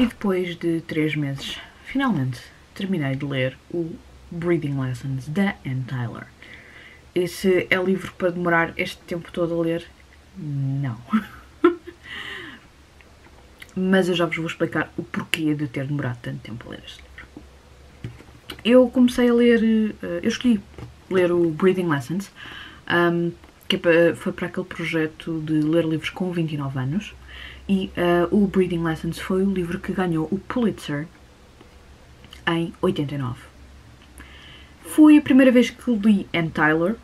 E depois de três meses, finalmente terminei de ler o Breathing Lessons da Anne Tyler. Esse é livro para demorar este tempo todo a ler? Não. Mas eu já vos vou explicar o porquê de ter demorado tanto tempo a ler este livro. Eu comecei a ler, eh, eu escolhi ler o Breathing Lessons, que é foi para aquele projeto de ler livros com 29 anos, e uh, o Breathing Lessons foi o livro que ganhou o Pulitzer em 89. Foi a primeira vez que li Anne Tyler,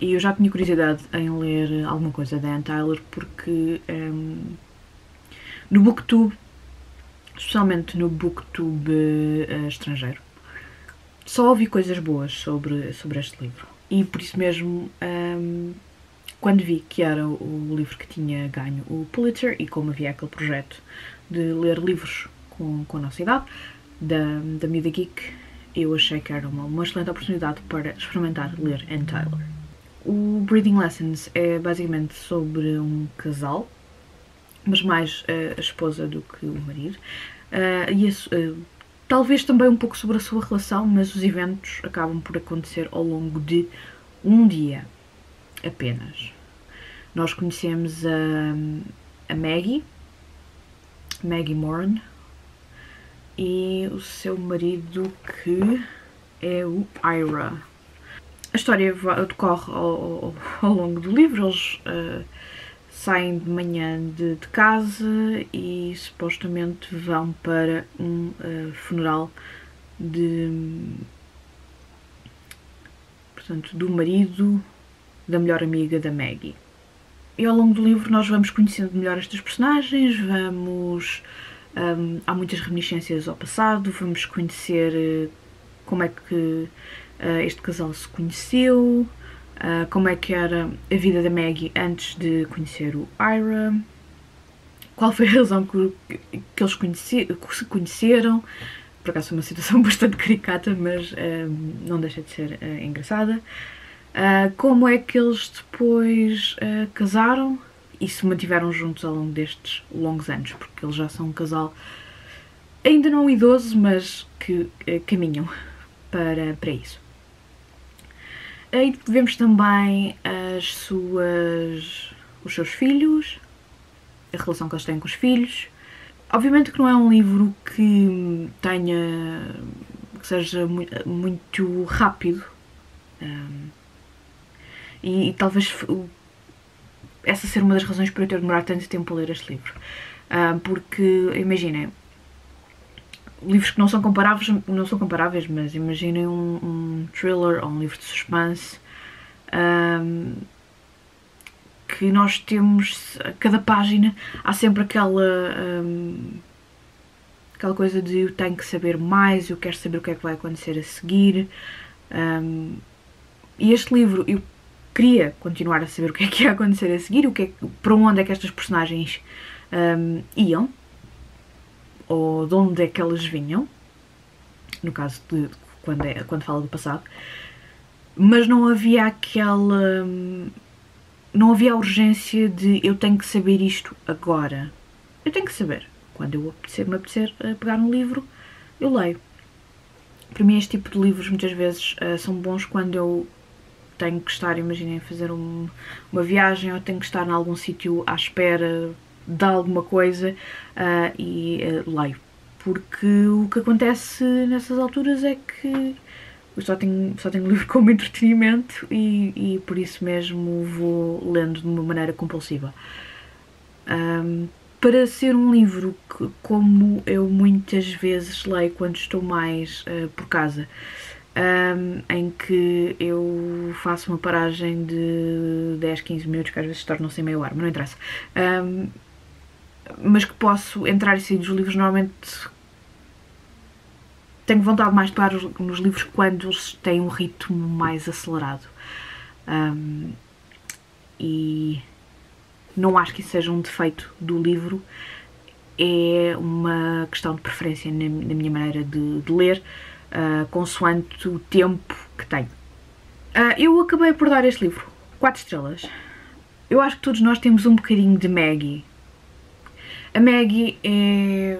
e eu já tinha curiosidade em ler alguma coisa da Anne Tyler, porque um, no Booktube, especialmente no Booktube uh, estrangeiro, só ouvi coisas boas sobre, sobre este livro. E por isso mesmo, um, quando vi que era o livro que tinha ganho o Pulitzer e como havia aquele projeto de ler livros com, com a nossa idade, da, da Miúda Geek, eu achei que era uma, uma excelente oportunidade para experimentar ler Anne Tyler. O Breathing Lessons é basicamente sobre um casal, mas mais uh, a esposa do que o marido, uh, e a, uh, Talvez também um pouco sobre a sua relação, mas os eventos acabam por acontecer ao longo de um dia apenas. Nós conhecemos a, a Maggie, Maggie Moran, e o seu marido que é o Ira. A história decorre ao, ao, longo do livro, eles uh, saem de manhã de, de, casa e supostamente vão para um uh, funeral de portanto do marido da melhor amiga da Maggie. E ao longo do livro nós vamos conhecendo melhor estas personagens, vamos um, há muitas reminiscências ao passado, vamos conhecer uh, como é que uh, este casal se conheceu, uh, como é que era a vida da Maggie antes de conhecer o Ira, qual foi a razão que, que eles conheci, que se conheceram. Por acaso foi uma situação bastante caricata, mas uh, não deixa de ser uh, engraçada. Como é que eles depois casaram e se mantiveram juntos ao longo destes longos anos, porque eles já são um casal ainda não idoso, mas que caminham para, para isso. E vemos também as suas, os seus filhos, a relação que eles têm com os filhos. Obviamente que não é um livro que tenha. que seja muito rápido. Um, e, e, talvez essa ser uma das razões para eu ter demorado tanto tempo a ler este livro. Um, porque, imaginem, livros que não são comparáveis, não são comparáveis mas imaginem um, um thriller ou um livro de suspense um, que nós temos a cada página há sempre aquela um, aquela coisa de eu tenho que saber mais, eu quero saber o que é que vai acontecer a seguir e este livro eu queria continuar a saber o que é que ia acontecer a seguir, o que é, para onde é que estas personagens iam ou de onde é que elas vinham, no caso de quando, é, quando fala do passado, mas não havia aquela. não havia a urgência de eu tenho que saber isto agora. Eu tenho que saber. Quando eu apetecer, me apetecer a pegar um livro, eu leio. Para mim, este tipo de livros muitas vezes uh, são bons quando eu tenho que estar, imaginem, fazer um, uma viagem ou tenho que estar em algum sítio à espera de alguma coisa uh, e uh, leio. Porque o que acontece nessas alturas é que eu só tenho, só tenho livro como entretenimento e, e por isso mesmo vou lendo de uma maneira compulsiva. Um, para ser um livro que, como eu muitas vezes leio quando estou mais uh, por casa, um, em que eu faço uma paragem de 10, 15 minutos, que às vezes tornam-se meia hora, mas não interessa. Um, mas que posso entrar e sair dos livros normalmente tenho vontade mais de parar nos livros quando eles têm um ritmo mais acelerado. Um, e não acho que isso seja um defeito do livro. É uma questão de preferência na, na minha maneira de, de ler uh, consoante o tempo que tenho uh, eu acabei por dar este livro 4 estrelas eu acho que todos nós temos um bocadinho de Maggie A Maggie é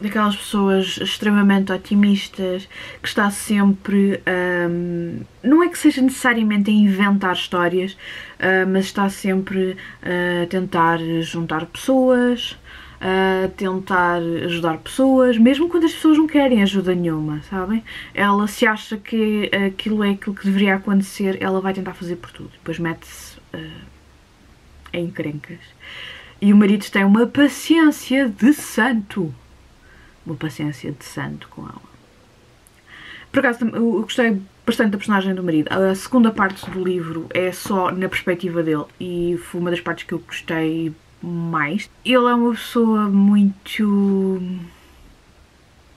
daquelas pessoas extremamente otimistas, que está sempre. Um, não é que seja necessariamente a inventar histórias, uh, mas está sempre a tentar juntar pessoas, a tentar ajudar pessoas, mesmo quando as pessoas não querem ajuda nenhuma, sabem? Ela se acha que aquilo é aquilo que deveria acontecer, ela vai tentar fazer por tudo. Depois mete-se uh, em encrencas. E o marido tem uma paciência de santo uma paciência de santo com ela. Por acaso, eu gostei bastante da personagem do marido. A segunda parte do livro é só na perspectiva dele e foi uma das partes que eu gostei mais. Ele é uma pessoa muito.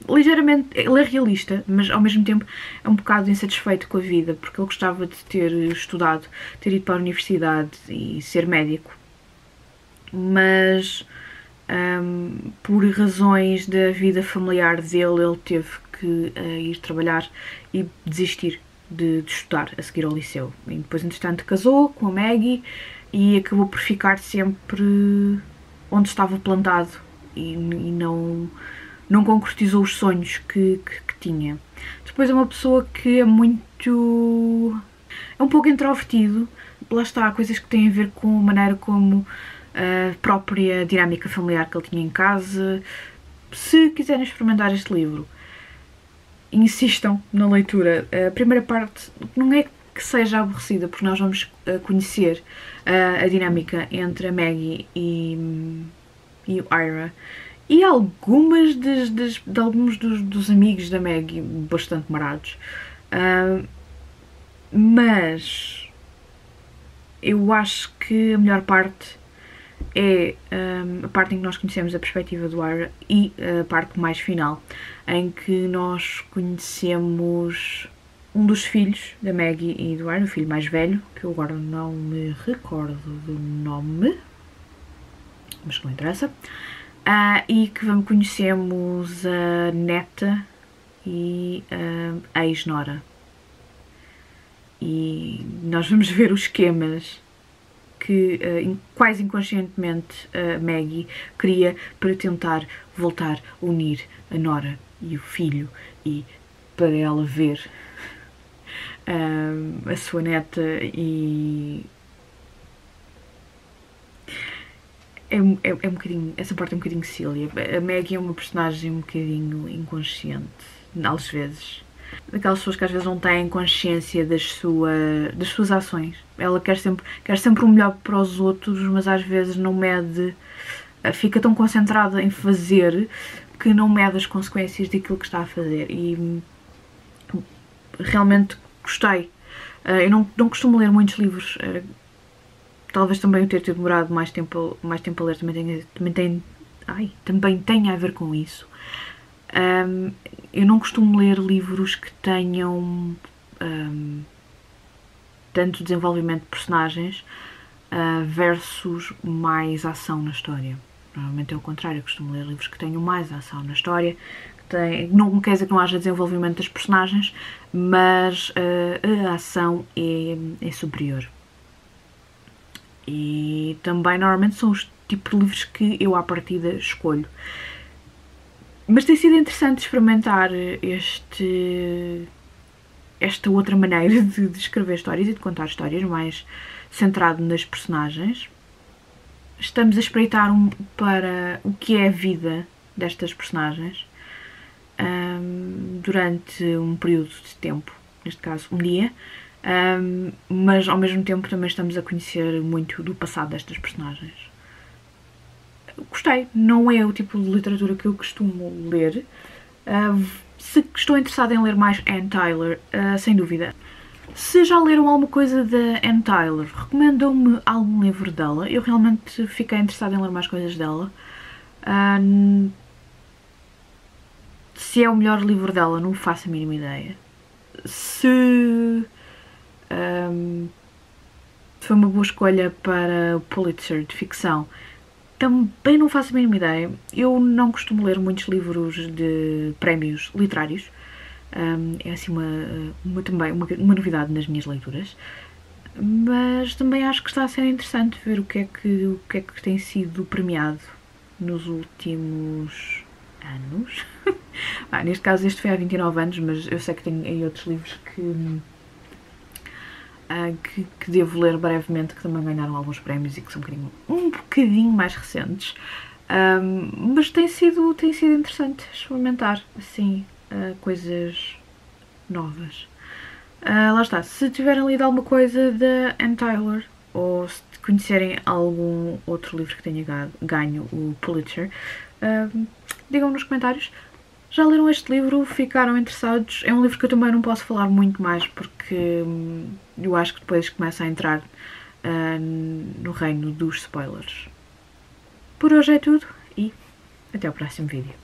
ligeiramente. Ele é realista, mas ao mesmo tempo é um bocado insatisfeito com a vida porque ele gostava de ter estudado, ter ido para a universidade e ser médico. Mas um, por razões da vida familiar dele, ele teve que uh, ir trabalhar e desistir de, de, estudar a seguir ao liceu. E depois, entretanto, casou com a Maggie e acabou por ficar sempre onde estava plantado e, e não, não concretizou os sonhos que, que, que tinha. Depois é uma pessoa que é muito. é um pouco introvertido. Lá está, coisas que têm a ver com a maneira como a própria dinâmica familiar que ele tinha em casa. Se quiserem experimentar este livro, insistam na leitura. A primeira parte não é que seja aborrecida, porque nós vamos eh, conhecer a, a dinâmica entre a Maggie e, e o Ira. E algumas das, de alguns dos, dos, amigos da Maggie bastante marados. Uh, mas eu acho que a melhor parte é um, a parte em que nós conhecemos a perspectiva do Ira e a parte mais final, em que nós conhecemos um dos filhos da Maggie e do Ira, o filho mais velho, que eu agora não me recordo do nome, mas não interessa, uh, e que vamos, conhecemos a neta e a ex-nora. E nós vamos ver os esquemas que uh, quase inconscientemente uh, Maggie queria para tentar voltar a unir a Nora e o filho e para ela ver uh, a sua neta e é, é, é, um bocadinho, essa parte é um bocadinho Cília. A Maggie é uma personagem um bocadinho inconsciente, às vezes daquelas pessoas que às vezes não têm consciência das, sua, das suas ações. Ela quer sempre, quer sempre o melhor para os outros, mas às vezes não mede, eh, fica tão concentrada em fazer que não mede as consequências daquilo que está a fazer. E realmente gostei. Eh, eu não, não costumo ler muitos livros. Eh, talvez também o ter demorado mais tempo, mais tempo a ler também tenha, também ai, também tenha a ver com isso. Um, eu não costumo ler livros que tenham um, tanto desenvolvimento de personagens uh, versus mais ação na história. Normalmente é o contrário, eu costumo ler livros que tenham mais ação na história. Tem, não quer dizer que não haja desenvolvimento das personagens, mas uh, a ação é, é superior. E também normalmente são os tipos de livros que eu à partida escolho. Mas tem sido interessante experimentar este, esta outra maneira de, de escrever histórias e de contar histórias, mais centrado nas personagens. Estamos a espreitar um, para o que é a vida destas personagens um, durante um período de tempo, neste caso um dia, um, mas ao mesmo tempo também estamos a conhecer muito do passado destas personagens gostei. Não é o tipo de literatura que eu costumo ler. Uh, se estou interessada em ler mais Anne Tyler, uh, sem dúvida. Se já leram alguma coisa da Anne Tyler, recomendam-me algum livro dela. Eu realmente fiquei interessada em ler mais coisas dela. Uh, se é o melhor livro dela, não faço a mínima ideia. Se um, foi uma boa escolha para o Pulitzer de ficção, também não faço a mínima ideia. Eu não costumo ler muitos livros de prémios literários. Um, é assim uma, uma também uma, uma, novidade nas minhas leituras. Mas também acho que está a ser interessante ver o que é que, o que, é que tem sido premiado nos últimos anos. ah, neste caso este foi há 29 anos, mas eu sei que tenho aí outros livros que, ah, que, que, devo ler brevemente, que também ganharam alguns prémios e que são um bocadinho, um bocadinho mais recentes. Um, mas tem sido, tem sido interessante experimentar assim uh, coisas novas. Uh, lá está, se tiverem lido alguma coisa da Anne Tyler ou se conhecerem algum outro livro que tenha ganho o Pulitzer, digam nos comentários. Já leram este livro? Ficaram interessados? É um livro que eu também não posso falar muito mais porque hum, eu acho que depois começa a entrar uh, no reino dos spoilers. Por hoje é tudo e até o próximo vídeo.